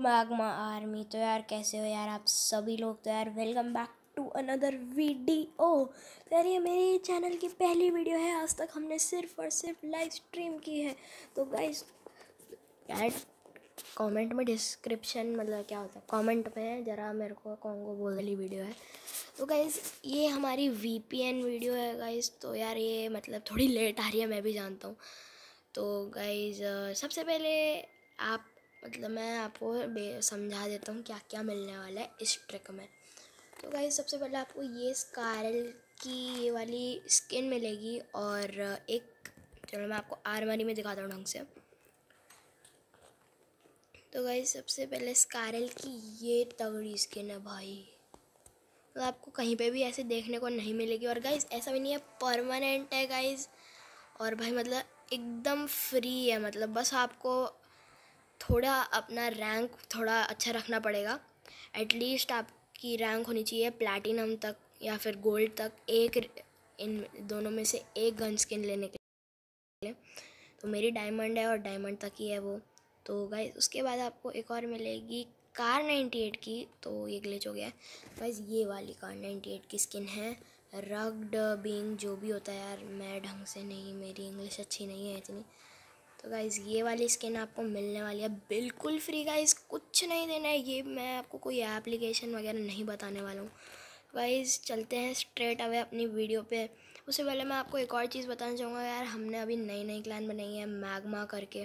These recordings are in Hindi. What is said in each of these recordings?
मैग्मा आर्मी तो यार कैसे हो यार आप सभी लोग तो यार welcome back to another video तो यार ये मेरे चैनल की पहली वीडियो है, आज तक हमने सिर्फ़ और सिर्फ़ लाइव स्ट्रीम की है। तो गाइस यार कमेंट में डिस्क्रिप्शन मतलब क्या होता है? कमेंट में ज़रा मेरे को कौन को बोल वाली वीडियो है। तो गाइज़ ये हमारी वीपीएन वीडियो है गाइज़ तो यार ये मतलब थोड़ी लेट आ रही है, मैं भी जानता हूँ। तो गाइज़ सबसे पहले आप मतलब मैं आपको समझा देता हूँ क्या क्या मिलने वाला है इस ट्रिक में। तो भाई सबसे पहले आपको ये स्कारल की ये वाली स्किन मिलेगी और एक, चलो मैं आपको आरमरी में दिखाता हूँ ढंग से। तो भाई सबसे पहले स्कारल की ये तगड़ी स्किन है भाई। तो आपको कहीं पे भी ऐसे देखने को नहीं मिलेगी और गाइज़ ऐसा भी नहीं है परमानेंट है गाइज़ और भाई मतलब एकदम फ्री है मतलब बस आपको थोड़ा अपना रैंक थोड़ा अच्छा रखना पड़ेगा। एटलीस्ट आपकी रैंक होनी चाहिए प्लैटिनम तक या फिर गोल्ड तक एक इन दोनों में से एक गन स्किन लेने के लिए। तो मेरी डायमंड है और डायमंड तक ही है वो। तो गाइज़ उसके बाद आपको एक और मिलेगी कार 98 की। तो ये ग्लिच हो गया। है ये वाली कार 98 की स्किन है। रग्ड बींग जो भी होता है यार, मैं ढंग से नहीं, मेरी इंग्लिश अच्छी नहीं है इतनी। तो गाइज़ ये वाली स्किन आपको मिलने वाली है बिल्कुल फ्री गाइज़ कुछ नहीं देना है, ये मैं आपको कोई एप्लीकेशन वगैरह नहीं बताने वाला हूँ। गाइज़ चलते हैं स्ट्रेट अवे अपनी वीडियो पे। उससे पहले मैं आपको एक और चीज़ बताना चाहूँगा, यार, हमने अभी नई नई क्लान बनाई है मैगमा करके।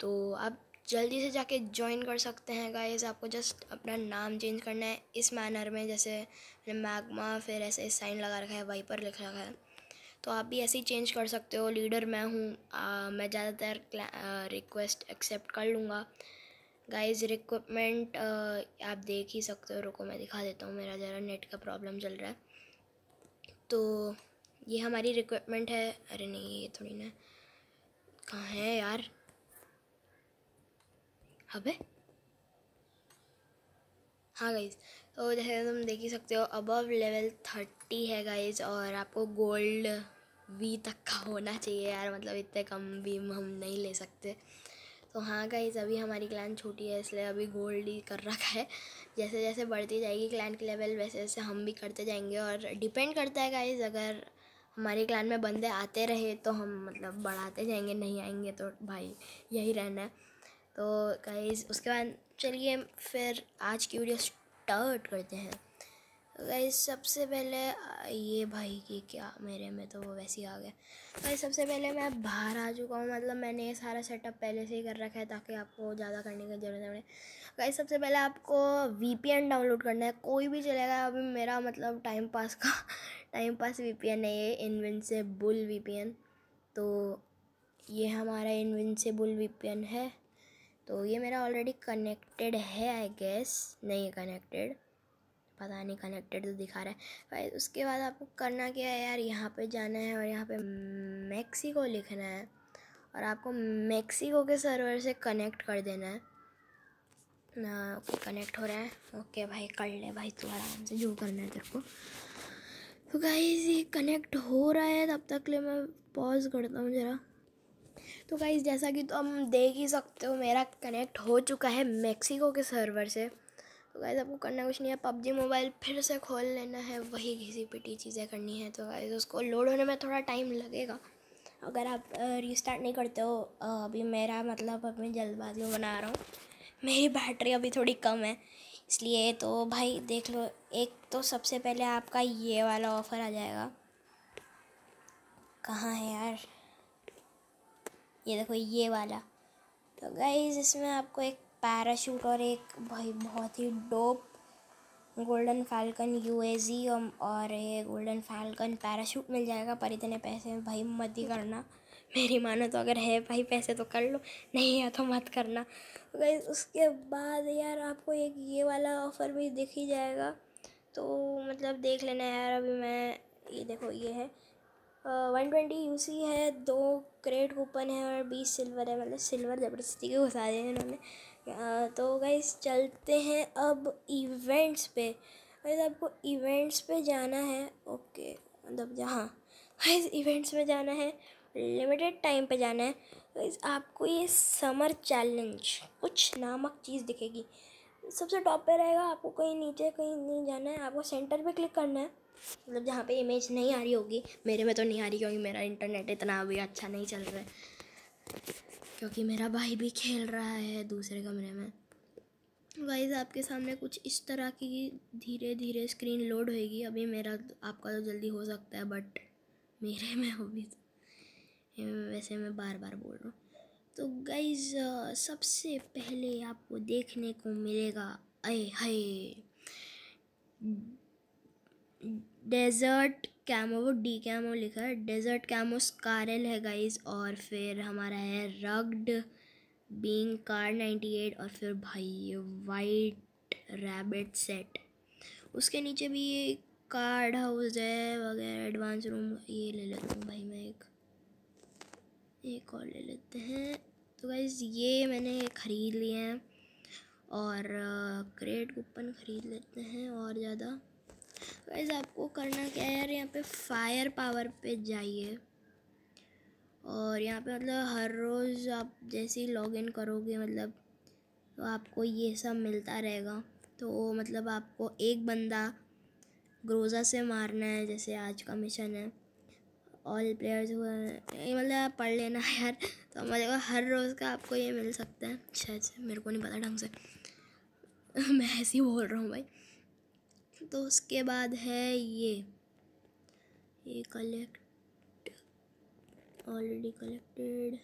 तो आप जल्दी से जाके ज्वाइन कर सकते हैं गाइज़ आपको जस्ट अपना नाम चेंज करना है इस मैनर में, जैसे मैगमा फिर ऐसे साइन लगा रखा है वाइपर लिख रखा है। तो आप भी ऐसे ही चेंज कर सकते हो। लीडर मैं हूँ मैं ज़्यादातर रिक्वेस्ट एक्सेप्ट कर लूँगा। गाइस रिक्विपमेंट आप देख ही सकते हो। रुको, मैं दिखा देता हूँ। मेरा ज़रा नेट का प्रॉब्लम चल रहा है। तो ये हमारी रिक्विपमेंट है। अरे नहीं, ये थोड़ी ना। कहाँ है यार? अबे हाँ? गाइज़ तो जैसे तुम देख ही सकते हो अबव लेवल थर्टी है गाइज़ और आपको गोल्ड वी तक का होना चाहिए यार। मतलब इतने कम भी हम नहीं ले सकते। तो हाँ गाइज़ अभी हमारी क्लैन छोटी है, इसलिए अभी गोल्ड ही कर रखा है। जैसे जैसे बढ़ती जाएगी क्लैन की लेवल वैसे वैसे हम भी करते जाएँगे। और डिपेंड करता है गाइज़ अगर हमारी क्लैन में बंदे आते रहे तो हम मतलब बढ़ाते जाएँगे, नहीं आएँगे तो भाई यही रहना है। तो गाइज़ उसके बाद चलिए फिर आज की वीडियो स्टार्ट करते हैं। गाइज़ सबसे पहले ये भाई की क्या, मेरे में तो वो वैसे ही आ गया। भाई, सबसे पहले मैं बाहर आ चुका हूँ मतलब मैंने ये सारा सेटअप पहले से ही कर रखा है ताकि आपको ज़्यादा करने की ज़रूरत पड़े। गाइज़ सबसे पहले आपको वीपीएन डाउनलोड करना है। कोई भी चलेगा, अभी मेरा मतलब टाइम पास का टाइम पास वी पी है ये इनविंसेबुल वी तो ये हमारा इनविंसेबुल वी है। तो ये मेरा ऑलरेडी कनेक्टेड है आई गेस नहीं कनेक्टेड पता नहीं कनेक्टेड तो दिखा रहा है। भाई उसके बाद आपको करना क्या है यार? यहाँ पे जाना है और यहाँ पे मैक्सिको लिखना है। और आपको मैक्सिको के सर्वर से कनेक्ट कर देना है। ना कनेक्ट हो रहा है? ओके भाई, कर ले भाई, तू आराम से, जो करना है तेरे को। तो गाइस ये कनेक्ट हो रहा है। तब तक ले मैं पॉज करता हूँ ज़रा। तो गाइज़ जैसा कि तो हम देख ही सकते हो, मेरा कनेक्ट हो चुका है मेक्सिको के सर्वर से। तो गाइज़ आपको करना कुछ नहीं है, पबजी मोबाइल फिर से खोल लेना है, वही घिसी पिटी चीज़ें करनी है। तो गाइज़ उसको लोड होने में थोड़ा टाइम लगेगा। अगर आप रीस्टार्ट नहीं करते हो अभी मेरा मतलब अभी जल्दबाजी में बना रहा हूँ। मेरी बैटरी अभी थोड़ी कम है, इसलिए तो भाई देख लो, एक तो सबसे पहले आपका ये वाला ऑफ़र आ जाएगा। कहाँ है यार? ये देखो ये वाला। तो गाइज़ इसमें आपको एक पैराशूट और एक भाई बहुत ही डोप गोल्डन फैल्कन यूएजी और ये गोल्डन फैल्कन पैराशूट मिल जाएगा, पर इतने पैसे में भाई मत ही करना। मेरी मानो तो अगर है भाई, पैसे तो कर लो, नहीं है तो मत करना। तो उसके बाद यार आपको एक ये वाला ऑफ़र भी दिख ही जाएगा। तो मतलब देख लेना यार, अभी मैं ये देखो, ये है। वन ट्वेंटी यू सी है, दो क्रेड कूपन है और बीस सिल्वर है मतलब सिल्वर ज़बरदस्ती के घुसा दिए हैं इन्होंने। तो गाइस चलते हैं अब इवेंट्स पे। गाइस आपको इवेंट्स पे जाना है। ओके मतलब जहाँ। गाइस इवेंट्स में जाना है। लिमिटेड टाइम पे जाना है। गाइस आपको ये समर चैलेंज कुछ नामक चीज़ दिखेगी। सबसे टॉप पे रहेगा, आपको कहीं नीचे कहीं नहीं जाना है, आपको सेंटर पे क्लिक करना है। मतलब जहाँ पे इमेज नहीं आ रही होगी, मेरे में तो नहीं आ रही क्योंकि मेरा इंटरनेट इतना अभी अच्छा नहीं चल रहा है। क्योंकि मेरा भाई भी खेल रहा है दूसरे कमरे में। वाइज आपके सामने कुछ इस तरह की धीरे धीरे स्क्रीन लोड होएगी। अभी मेरा, आपका तो जल्दी हो सकता है बट मेरे में अभी तो। वैसे मैं बार बार बोल रहा हूँ। तो गाइज़ सबसे पहले आपको देखने को मिलेगा, अय हाय डेजर्ट कैमो वो डी कैमो लिखा है। डेजर्ट कैमो स्कारल है गाइज़ और फिर हमारा है rugged being car ninety eight और फिर भाई वाइट रैबिट सेट उसके नीचे भी ये कार्ड हाउस है, वगैरह एडवांस रूम ये ले लेता हूँ भाई मैं एक। एक और ले लेते हैं। तो गाइज़ ये मैंने ख़रीद लिए हैं और क्रेड कूपन ख़रीद लेते हैं और ज़्यादा। गाइज़ आपको करना क्या है यार, यहाँ पे फायर पावर पे जाइए। और यहाँ पे मतलब हर रोज़ आप जैसे ही लॉगिन करोगे मतलब तो आपको ये सब मिलता रहेगा। तो मतलब आपको एक बंदा ग्रोज़ा से मारना है, जैसे आज का मिशन है। ऑल प्लेयर्स हुआ मतलब आप पढ़ लेना यार। तो मतलब हर रोज़ का आपको ये मिल सकता है। शायद से मेरे को नहीं पता ढंग से। मैं ऐसे ही बोल रहा हूँ भाई। तो उसके बाद है ये। ये collect already collected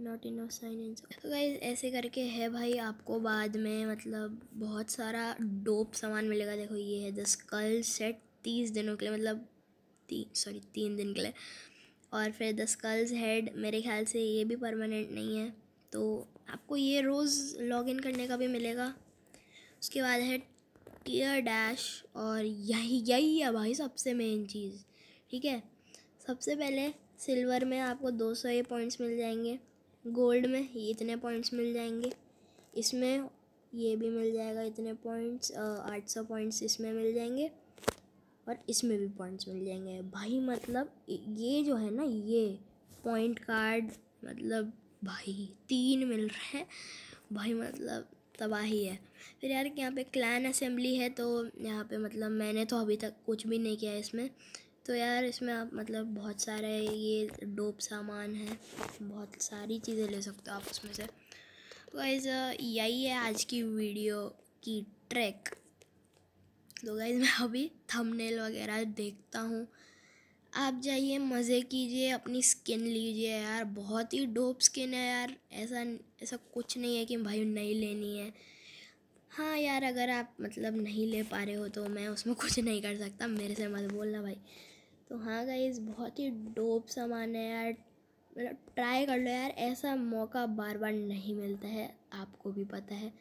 not in sign in तो गाइज़ ऐसे करके है भाई आपको बाद में मतलब बहुत सारा डोप सामान मिलेगा। देखो, ये है द स्कल सेट तीस दिनों के लिए मतलब तीन सॉरी तीन दिन के लिए। और फिर द स्कल्स हेड मेरे ख्याल से ये भी परमानेंट नहीं है। तो आपको ये रोज़ लॉगिन करने का भी मिलेगा। उसके बाद है टीयर डैश और यही यही है भाई सबसे मेन चीज़, ठीक है? सबसे पहले सिल्वर में आपको दो सौ ये पॉइंट्स मिल जाएँगे। गोल्ड में ये इतने पॉइंट्स मिल जाएँगे। इसमें ये भी मिल जाएगा इतने पॉइंट्स आठ सौ पॉइंट्स इसमें मिल जाएँगे। और इसमें भी पॉइंट्स मिल जाएँगे। भाई मतलब ये जो है ना, ये पॉइंट कार्ड मतलब भाई, तीन मिल रहे हैं। भाई मतलब तबाही है। फिर यार, यहाँ पे क्लैन असेंबली है तो यहाँ पे मतलब मैंने तो अभी तक कुछ भी नहीं किया इसमें। तो यार, इसमें आप मतलब बहुत सारे ये डोप सामान है। बहुत सारी चीज़ें ले सकते हो आप उसमें से। तो गाइज़ यही है आज की वीडियो की ट्रैक तो गाइज़ मैं अभी थंबनेल वगैरह देखता हूँ। आप जाइए, मज़े कीजिए, अपनी स्किन लीजिए यार। बहुत ही डोप स्किन है यार। ऐसा ऐसा कुछ नहीं है कि भाई नहीं लेनी है। हाँ यार, अगर आप मतलब नहीं ले पा रहे हो तो मैं उसमें कुछ नहीं कर सकता। मेरे से मत बोलना भाई। तो हाँ गाइज़ बहुत ही डोप सामान है यार। मतलब ट्राई कर लो यार। ऐसा मौका बार बार नहीं मिलता है। आपको भी पता है।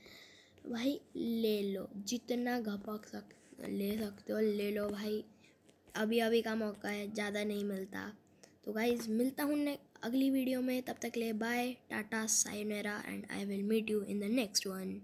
भाई, ले लो। जितना घपक सक ले सकते हो, ले लो भाई। अभी अभी का मौका है, ज़्यादा नहीं मिलता। तो गाइज़ मिलता हूँ अगली वीडियो में, तब तक ले bye tata sayonara and I will meet you in the next one